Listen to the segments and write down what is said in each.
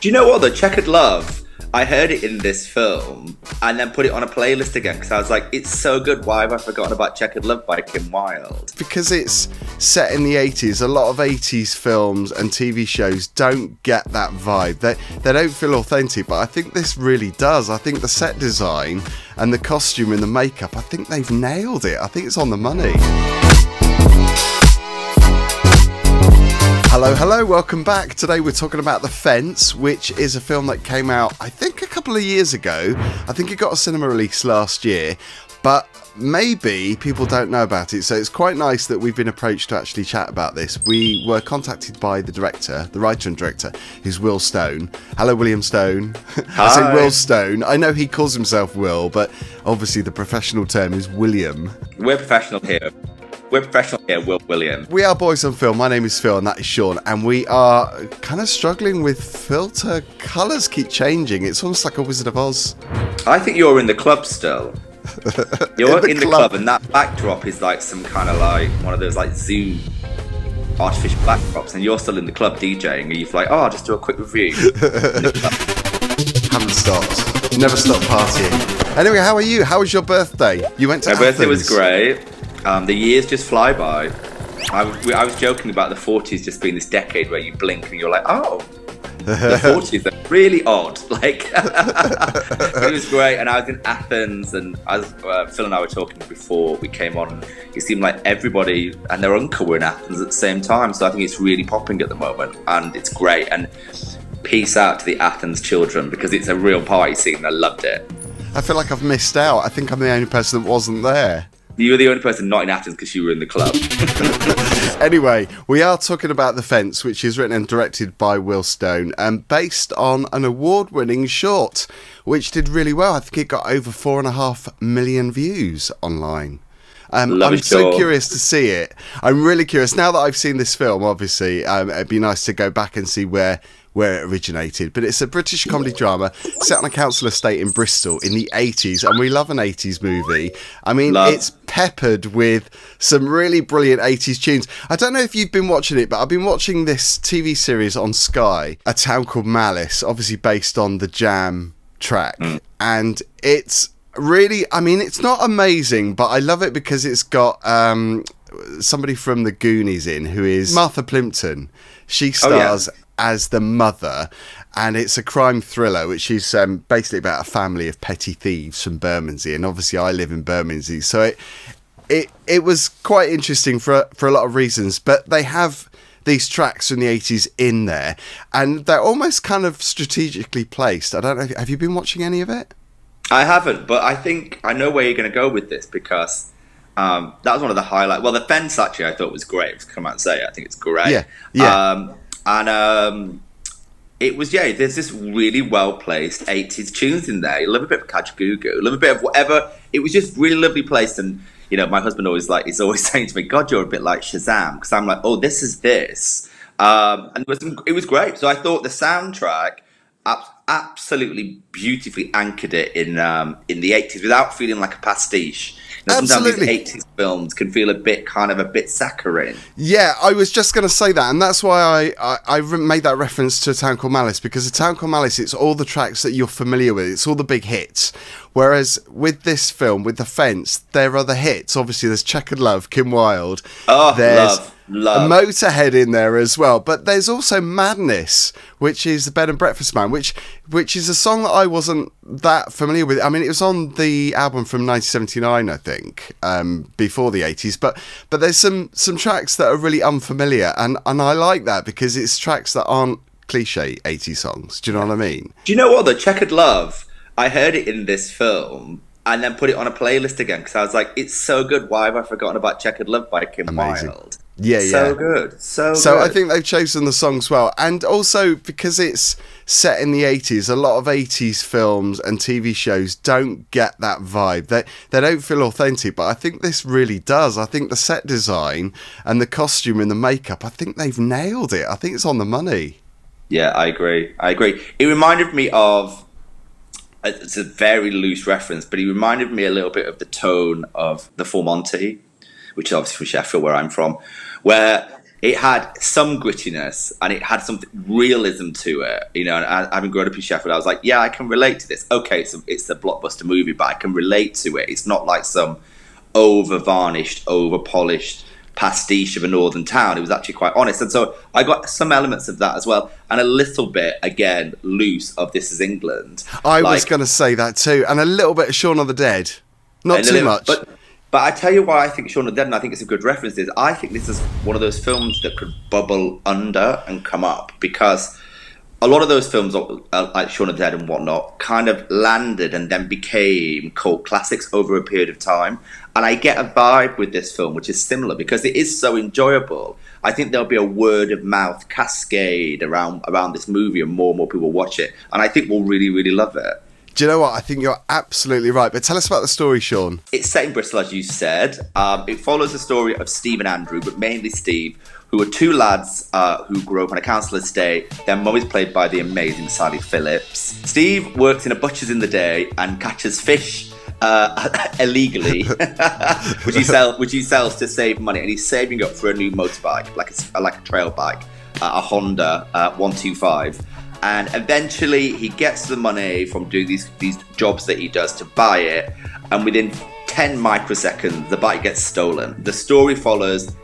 Do you know what? The Chequered Love, I heard it in this film and then put it on a playlist again because I was like, it's so good. Why have I forgotten about Chequered Love by Kim Wilde? Because it's set in the 80s, a lot of 80s films and TV shows don't get that vibe. They, they don't feel authentic, but I think this really does. I think the set design and the costume and the makeup, I think they've nailed it. I think it's on the money. Hello, hello, welcome back. Today we're talking about The Fence, which is a film that came out, I think, a couple of years ago. I think it got a cinema release last year, but maybe people don't know about it. So it's quite nice that we've been approached to actually chat about this. We were contacted by the director, the writer and director, who's Will Stone. Hello, William Stone. I say Will Stone. I know he calls himself Will, but obviously the professional term is William. We're professional here. We're professional here, Will William. We are Boys on Film. My name is Phil, and that is Sean. And we are kind of struggling with filter colours keep changing. It's almost like a Wizard of Oz. I think you're in the club still. You're in the, in the club. club. and that backdrop is like some kind of like one of those like Zoom artificial backdrops, and you're still in the club DJing, and you're like, oh, I'll just do a quick review. Haven't stopped. Never stopped partying. Anyway, how are you? How was your birthday? You went to My Athens. birthday was great. Um, the years just fly by. I, I, was joking about the 40s just being this decade where you blink and you're like, oh, the 40s are really odd. Like, it was great. And I was in Athens, and as uh, Phil and I were talking before we came on, it seemed like everybody and their uncle were in Athens at the same time. So I think it's really popping at the moment, and it's great. And peace out to the Athens children because it's a real party scene. I loved it. I feel like I've missed out. I think I'm the only person that wasn't there. You were the only person not in Athens because you were in the club. anyway, we are talking about The Fence, which is written and directed by Will Stone and based on an award winning short, which did really well. I think it got over four and a half million views online. Um, I'm so curious to see it. I'm really curious. Now that I've seen this film, obviously, um, it'd be nice to go back and see where where it originated. But it's a British comedy drama set on a council estate in Bristol in the 80s, and we love an 80s movie. I mean, love. it's peppered with some really brilliant 80s tunes. I don't know if you've been watching it, but I've been watching this TV series on Sky, A Town Called Malice, obviously based on the Jam track. Mm. And it's really, I mean, it's not amazing, but I love it because it's got um, somebody from the Goonies in who is Martha Plimpton. She stars oh, yeah as the mother, and it's a crime thriller, which is um, basically about a family of petty thieves from Bermondsey, and obviously I live in Bermondsey, so it it it was quite interesting for for a lot of reasons. But they have these tracks from the 80s in there and they're almost kind of strategically placed i don't know have you been watching any of it i haven't but i think i know where you're going to go with this because um, that was one of the highlights well the fence actually i thought was great to come out and say it. i think it's great yeah yeah um, and um, it was yeah. There's this really well placed '80s tunes in there. A little bit of Kajagoogoo, a little bit of whatever. It was just really lovely placed, and you know, my husband always like he's always saying to me, "God, you're a bit like Shazam," because I'm like, "Oh, this is this," um, and it was it was great. So I thought the soundtrack absolutely beautifully anchored it in um, in the '80s without feeling like a pastiche Absolutely. Sometimes these 80s films can feel a bit kind of a bit saccharine. Yeah, I was just going to say that, and that's why I, I, I, made that reference to A Town Called Malice, because A Town Called Malice, it's all the tracks that you're familiar with, it's all the big hits. Whereas with this film, with The Fence, there are the hits. Obviously, there's Chequered Love, Kim Wilde. Oh, there's love. Love. a Motorhead in there as well. But there's also Madness, which is the Bed and Breakfast Man, which which is a song that I wasn't that familiar with. I mean, it was on the album from 1979, I think, um, before the 80s. But but there's some some tracks that are really unfamiliar, and and I like that because it's tracks that aren't cliche 80 songs. Do you know what I mean? Do you know what? The Chequered Love I heard it in this film and then put it on a playlist again because I was like, it's so good. Why have I forgotten about Chequered Love by Kim Amazing. Wilde? Yeah, yeah. So good. So So good. I think they've chosen the songs well. And also because it's set in the 80s, a lot of 80s films and TV shows don't get that vibe. They they don't feel authentic, but I think this really does. I think the set design and the costume and the makeup, I think they've nailed it. I think it's on the money. Yeah, I agree. I agree. It reminded me of it's a very loose reference, but he reminded me a little bit of the tone of the Full Monty, which is obviously from Sheffield, where I'm from, where it had some grittiness and it had some realism to it. You know, and I, having grown up in Sheffield, I was like, yeah, I can relate to this. Okay, so it's a blockbuster movie, but I can relate to it. It's not like some over varnished, over polished pastiche of a northern town. It was actually quite honest. And so I got some elements of that as well. And a little bit, again, loose of This Is England. I like, was going to say that too. And a little bit of Shaun of the Dead. Not too little, much. But, but I tell you why I think Shaun of the Dead, and I think it's a good reference, is I think this is one of those films that could bubble under and come up because a lot of those films, uh, like Shaun of the Dead and whatnot, kind of landed and then became cult classics over a period of time. And I get a vibe with this film, which is similar because it is so enjoyable. I think there'll be a word of mouth cascade around around this movie, and more and more people watch it. And I think we'll really, really love it. Do you know what? I think you're absolutely right. But tell us about the story, Sean. It's set in Bristol, as you said. Um, it follows the story of Steve and Andrew, but mainly Steve, who are two lads uh, who grew up on a council estate. Their mum is played by the amazing Sally Phillips. Steve works in a butcher's in the day and catches fish uh, illegally, which he sells which he sells to save money, and he's saving up for a new motorbike, like a like a trail bike, uh, a Honda uh, one two five. And eventually, he gets the money from doing these these jobs that he does to buy it, and within ten microseconds, the bike gets stolen. The story follows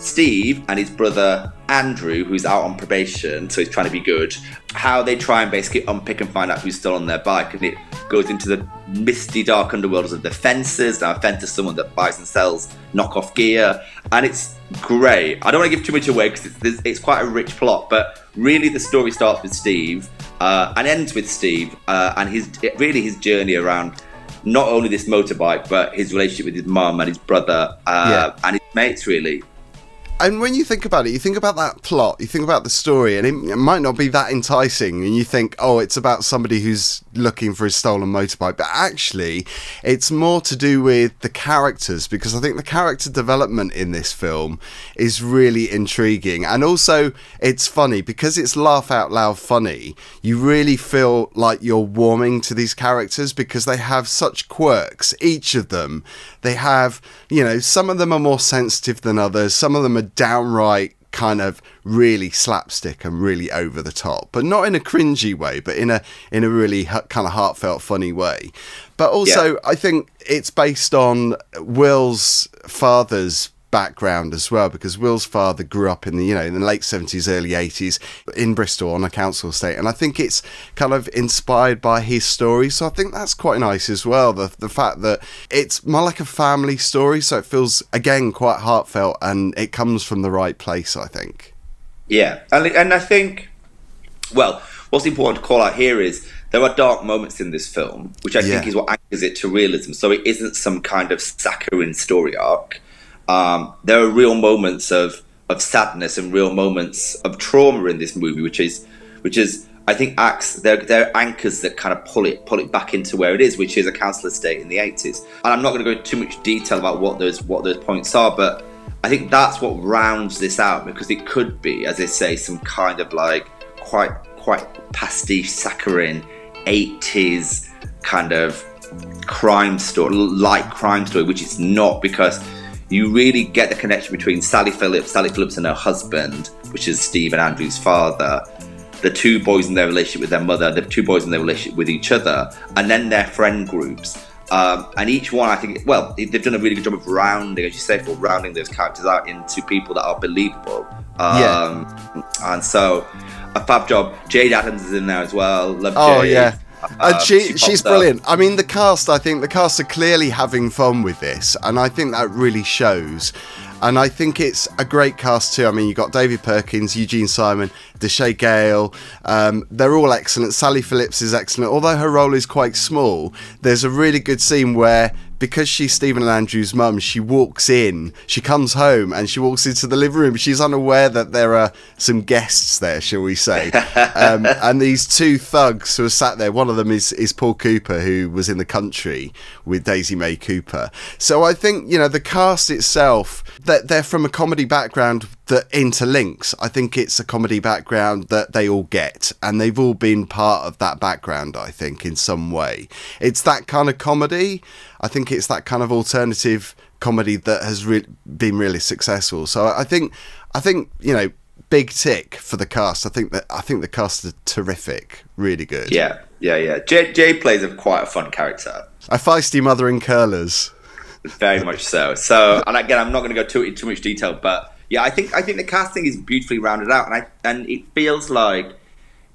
Steve and his brother Andrew, who's out on probation, so he's trying to be good, how they try and basically unpick and find out who's still on their bike. And it goes into the misty, dark underworlds of the fences. Now, a fence is someone that buys and sells knockoff gear. And it's great. I don't want to give too much away because it's, it's, quite a rich plot, but really the story starts with Steve uh, and ends with Steve uh, and his really his journey around not only this motorbike, but his relationship with his mum and his brother uh, yeah. and his mates, really and when you think about it, you think about that plot, you think about the story, and it, it, might not be that enticing. And you think, oh, it's about somebody who's looking for his stolen motorbike. But actually, it's more to do with the characters because I think the character development in this film is really intriguing. And also, it's funny because it's laugh out loud funny. You really feel like you're warming to these characters because they have such quirks, each of them. They have, you know, some of them are more sensitive than others, some of them are downright kind of really slapstick and really over the top, but not in a cringy way, but in a in a really kind of heartfelt, funny way. But also, yeah. I think it's based on Will's father's background as well because Will's father grew up in the you know in the late 70s early 80s in Bristol on a council estate. And I think it's kind of inspired by his story. So I think that's quite nice as well the the fact that it's more like a family story. So it feels again quite heartfelt and it comes from the right place I think. Yeah. And and I think well what's important to call out here is there are dark moments in this film, which I yeah. think is what anchors it to realism. So it isn't some kind of saccharine story arc um, there are real moments of of sadness and real moments of trauma in this movie, which is which is I think acts they're, they're anchors that kind of pull it pull it back into where it is, which is a council estate in the eighties. And I'm not going to go into too much detail about what those what those points are, but I think that's what rounds this out because it could be, as I say, some kind of like quite quite pastiche saccharine eighties kind of crime story, like crime story, which it's not because you really get the connection between Sally Phillips, Sally Phillips and her husband, which is Steve and Andrew's father, the two boys in their relationship with their mother, the two boys in their relationship with each other, and then their friend groups. Um, and each one, I think, well, they've done a really good job of rounding, as you say, for rounding those characters out into people that are believable. Um, yeah. And so, a fab job. Jade Adams is in there as well. Love oh, Jade. yeah. Uh, she, she she's brilliant. I mean, the cast. I think the cast are clearly having fun with this, and I think that really shows. And I think it's a great cast too. I mean, you've got David Perkins, Eugene Simon, Desha Gale. Um, they're all excellent. Sally Phillips is excellent. Although her role is quite small, there's a really good scene where because she's Stephen and Andrew's mum, she walks in, she comes home and she walks into the living room. She's unaware that there are some guests there, shall we say. um, and these two thugs who are sat there, one of them is, is Paul Cooper, who was in the country with Daisy May Cooper. So I think, you know, the cast itself, that they're from a comedy background that interlinks. I think it's a comedy background that they all get, and they've all been part of that background, I think, in some way. It's that kind of comedy. I think it's that kind of alternative comedy that has re- been really successful. So I think I think you know, big tick for the cast. I think that I think the cast is terrific, really good. Yeah, yeah, yeah. Jay, Jay plays a quite a fun character. A feisty mother in curlers. Very much so. So, and again, I'm not going to go too into too much detail, but yeah, I think I think the casting is beautifully rounded out, and I and it feels like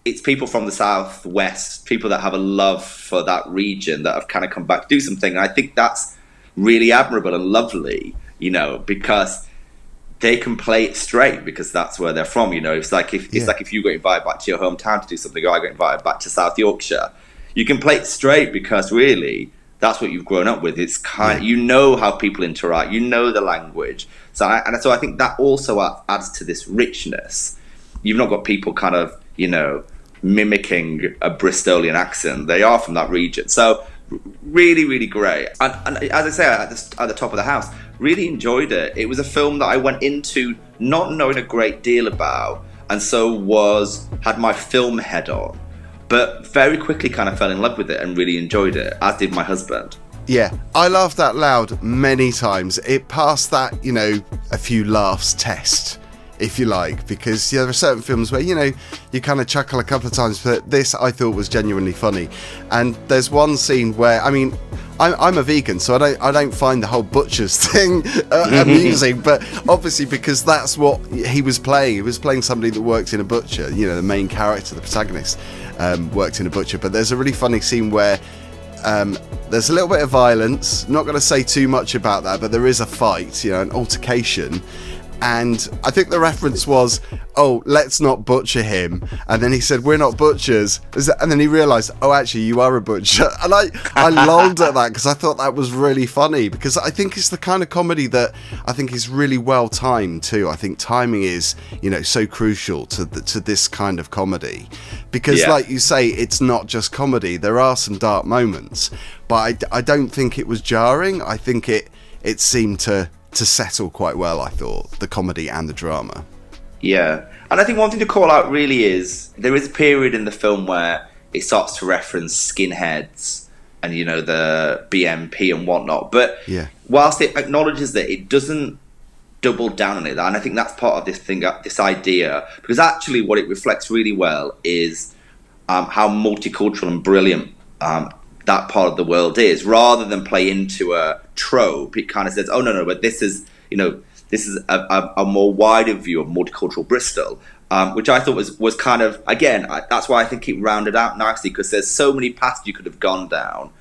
it's people from the southwest, people that have a love for that region that have kind of come back to do something. And I think that's really admirable and lovely, you know, because they can play it straight because that's where they're from. You know, it's like if yeah. it's like if you got invited back to your hometown to do something, or I got invited back to South Yorkshire, you can play it straight because really that's what you've grown up with. It's kind, yeah. you know how people interact, you know the language. So, I, and so I think that also adds to this richness. You've not got people kind of, you know, mimicking a Bristolian accent. They are from that region. So, really, really great. And, and as I say at the, at the top of the house, really enjoyed it. It was a film that I went into not knowing a great deal about, and so was had my film head on but very quickly kind of fell in love with it and really enjoyed it, as did my husband. Yeah, I laughed out loud many times. It passed that, you know, a few laughs test, if you like, because yeah, there are certain films where, you know, you kind of chuckle a couple of times, but this I thought was genuinely funny. And there's one scene where, I mean, I'm, I'm a vegan, so I don't I don't find the whole butchers thing uh, amusing. But obviously, because that's what he was playing, he was playing somebody that works in a butcher. You know, the main character, the protagonist, um, worked in a butcher. But there's a really funny scene where um, there's a little bit of violence. Not going to say too much about that, but there is a fight, you know, an altercation, and I think the reference was, "Oh, let's not butcher him." And then he said, "We're not butchers," and then he realised, "Oh, actually, you are a butcher." And I, I lolled at that because I thought that was really funny because I think it's the kind of comedy that I think is really well timed too. I think timing is, you know, so crucial to the, to this kind of comedy because, yeah. like you say, it's not just comedy. There are some dark moments, but I, I don't think it was jarring. I think it it seemed to to settle quite well. I thought the comedy and the drama. Yeah, and I think one thing to call out really is there is a period in the film where it starts to reference skinheads and you know the BNP and whatnot. But yeah. whilst it acknowledges that, it doesn't double down on it. And I think that's part of this thing, uh, this idea, because actually what it reflects really well is um, how multicultural and brilliant um, that part of the world is, rather than play into a trope. It kind of says, "Oh no, no, but this is you know this is a, a, a more wider view of multicultural Bristol." Um, which I thought was was kind of again I, that's why I think it rounded out nicely because there's so many paths you could have gone down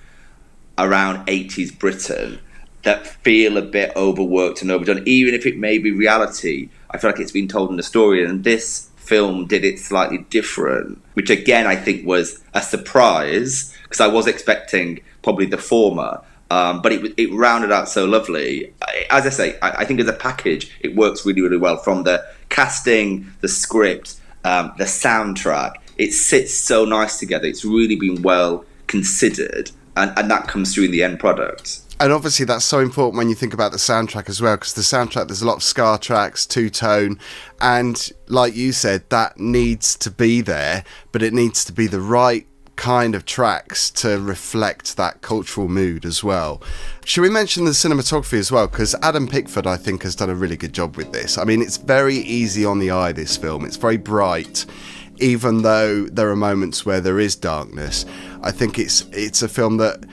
around 80s Britain that feel a bit overworked and overdone, even if it may be reality. I feel like it's been told in the story, and this film did it slightly different, which again I think was a surprise because I was expecting probably the former. Um, but it, it rounded out so lovely. As I say, I, I, think as a package, it works really, really well. From the casting, the script, um, the soundtrack, it sits so nice together. It's really been well considered, and, and that comes through in the end product and obviously that's so important when you think about the soundtrack as well because the soundtrack there's a lot of ska tracks two tone and like you said that needs to be there but it needs to be the right kind of tracks to reflect that cultural mood as well. Should we mention the cinematography as well? Because Adam Pickford, I think, has done a really good job with this. I mean, it's very easy on the eye, this film. It's very bright, even though there are moments where there is darkness. I think it's it's a film that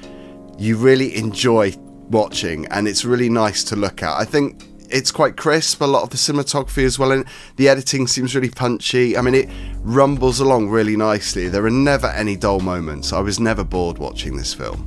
you really enjoy watching and it's really nice to look at. I think it's quite crisp, a lot of the cinematography as well, and the editing seems really punchy. I mean, it rumbles along really nicely. There are never any dull moments. I was never bored watching this film.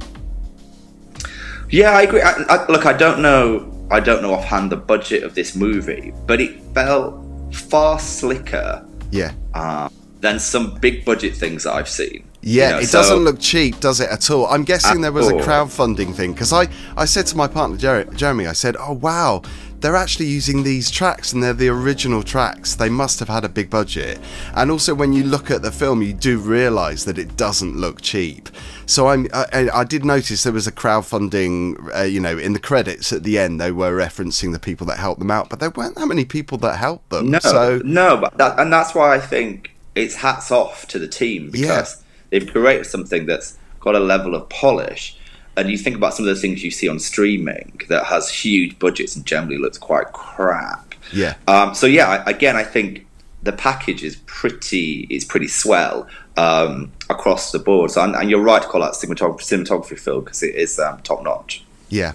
Yeah, I agree. I, I, look, I don't know. I don't know offhand the budget of this movie, but it felt far slicker. Yeah. Uh, than some big budget things that I've seen. Yeah, you know, it so, doesn't look cheap, does it at all? I'm guessing there was all. a crowdfunding thing because I, I said to my partner Jer- Jeremy, I said, "Oh wow, they're actually using these tracks and they're the original tracks. They must have had a big budget." And also, when you look at the film, you do realise that it doesn't look cheap. So I'm, I, I did notice there was a crowdfunding, uh, you know, in the credits at the end they were referencing the people that helped them out, but there weren't that many people that helped them. No, so no, but that, and that's why I think it's hats off to the team because. Yeah they've created something that's got a level of polish. And you think about some of the things you see on streaming that has huge budgets and generally looks quite crap. Yeah. Um, so yeah, again, I think the package is pretty is pretty swell um, across the board. So, and, and you're right to call out cinematography, cinematography Phil, because it is um, top notch. Yeah.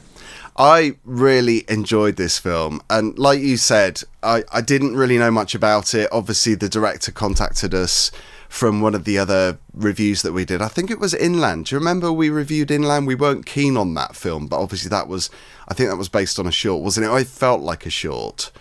I really enjoyed this film. And like you said, I, I didn't really know much about it. Obviously, the director contacted us from one of the other reviews that we did. I think it was Inland. Do you remember we reviewed Inland? We weren't keen on that film, but obviously that was, I think that was based on a short, wasn't it? I felt like a short.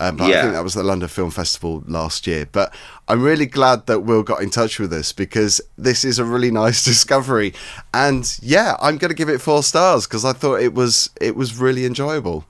Um, but I think that was the London Film Festival last year. But I'm really glad that Will got in touch with us because this is a really nice discovery. And yeah, I'm going to give it four stars because I thought it was it was really enjoyable.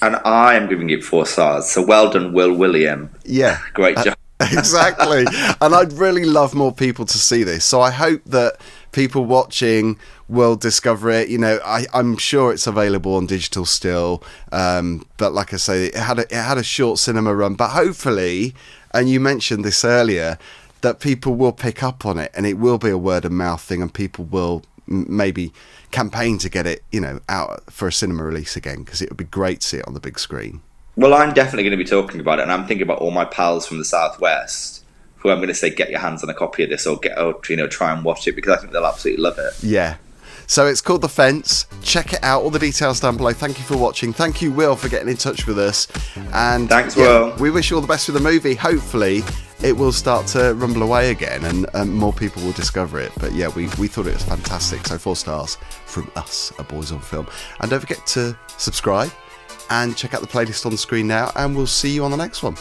And I am giving it four stars. So well done, Will William. Yeah, Great job. exactly. and I'd really love more people to see this. So I hope that people watching will discover it. You know, I, I'm sure it's available on digital still. Um, but like I say, it had a, it had a short cinema run. But hopefully, and you mentioned this earlier, that people will pick up on it and it will be a word of mouth thing, and people will maybe campaign to get it, you know, out for a cinema release again because it would be great to see it on the big screen. Well, I'm definitely going to be talking about it, and I'm thinking about all my pals from the southwest who I'm going to say get your hands on a copy of this or get or you know try and watch it because I think they'll absolutely love it. Yeah. So it's called The Fence. Check it out. All the details down below. Thank you for watching. Thank you, Will, for getting in touch with us. And Thanks, yeah, Will. We wish you all the best with the movie. Hopefully, it will start to rumble away again and um, more people will discover it. But yeah, we, we thought it was fantastic. So four stars from us at Boys on Film. And don't forget to subscribe and check out the playlist on the screen now. And we'll see you on the next one.